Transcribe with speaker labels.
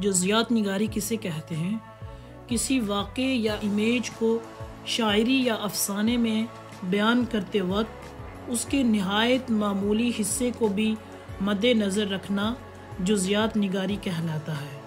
Speaker 1: जुजियात निगारी किसे कहते हैं, किसी वाक़े या इमेज को शायरी या अफसाने में बयान करते वक्त उसके नहायत मामूली हिस्से को भी मद्देनज़र रखना जुजियात निगारी कहलाता है।